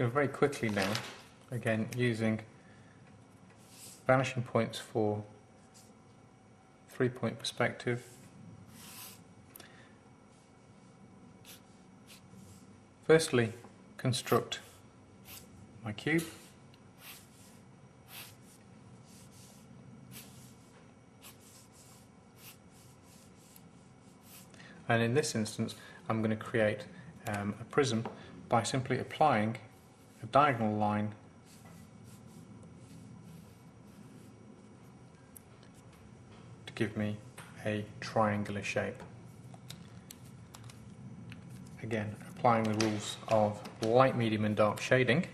to very quickly now, again using vanishing points for three point perspective. Firstly, construct my cube. And in this instance, I'm going to create um, a prism by simply applying a diagonal line to give me a triangular shape. Again, applying the rules of light, medium and dark shading.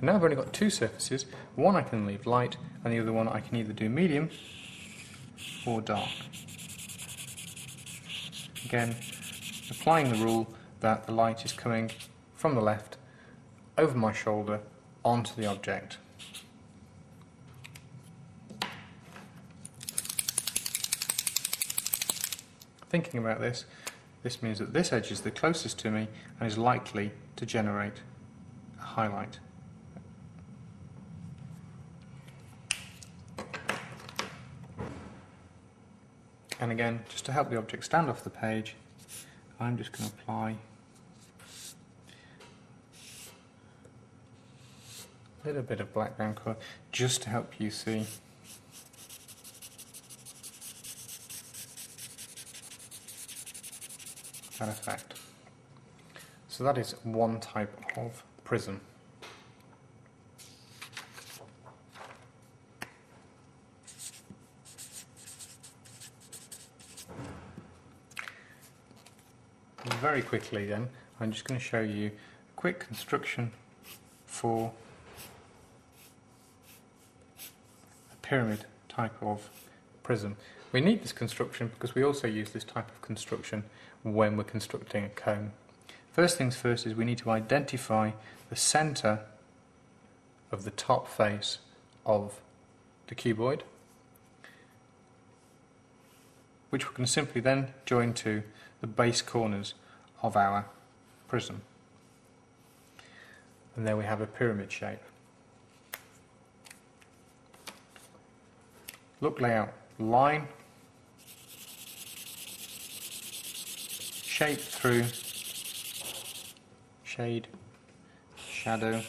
Now I've only got two surfaces, one I can leave light and the other one I can either do medium or dark. Again, applying the rule that the light is coming from the left over my shoulder onto the object. Thinking about this, this means that this edge is the closest to me and is likely to generate a highlight. And again, just to help the object stand off the page, I'm just going to apply a little bit of background colour just to help you see that effect. So that is one type of prism. Very quickly then, I'm just going to show you a quick construction for a pyramid type of prism. We need this construction because we also use this type of construction when we're constructing a cone. First things first is we need to identify the centre of the top face of the cuboid, which we can simply then join to the base corners of our prism. And there we have a pyramid shape. Look layout, line, shape through, shade, shadow,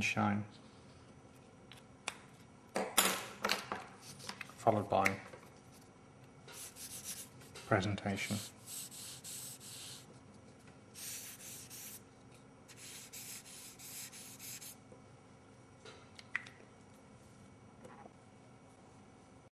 and shine, followed by presentation.